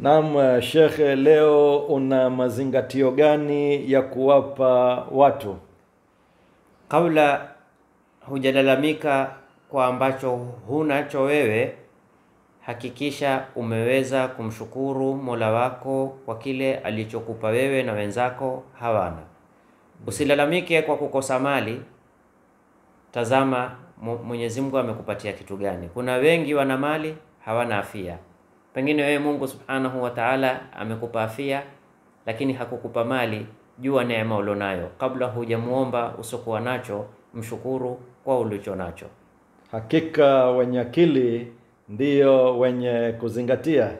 Naam, shekhe, leo una mazingatio gani ya kuwapa watu? Kabla hujalalamika kwa ambacho hunacho wewe, hakikisha umeweza kumshukuru Mola wako kwa kile alichokupa wewe na wenzako hawana. Usilalamike kwa kukosa mali. Tazama Mwenyezi Mungu amekupatia kitu gani. Kuna wengi wana mali hawana afia. Pengine wewe Mungu Subhanahu wa Ta'ala amekupa afia, lakini hakukupa mali. Jua neema ulionayo, kabla hujamuomba usokuwa nacho, mshukuru kwa ulicho nacho. Hakika wenye akili ndiyo wenye kuzingatia.